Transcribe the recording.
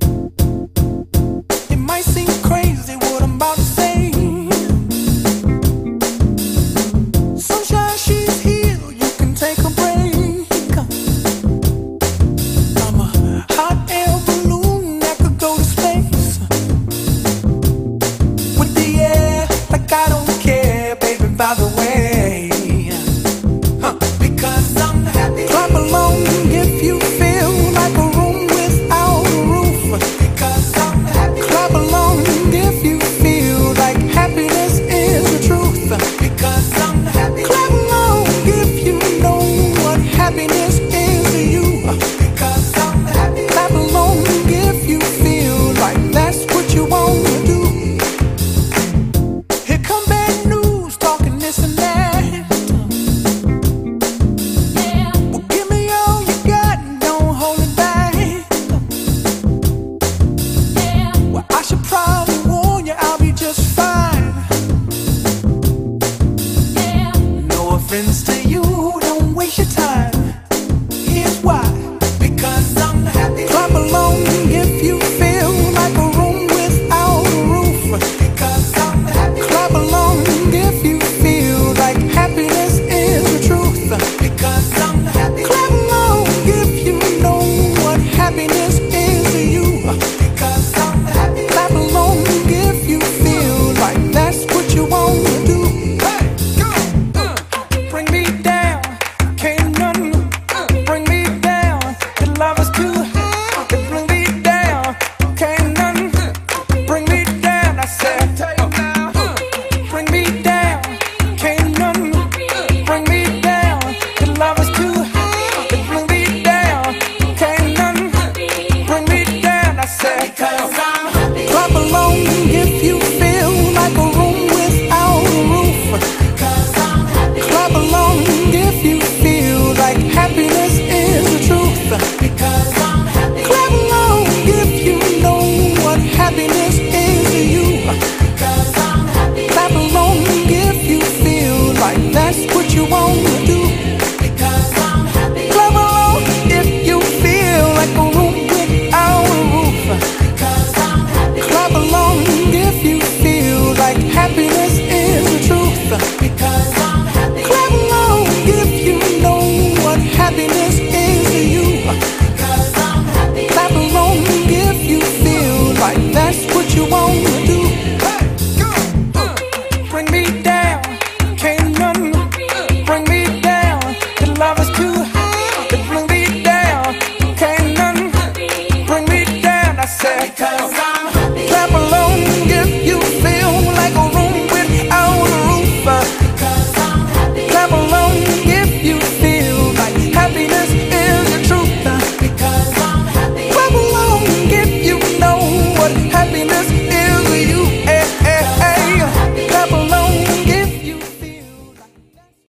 It might seem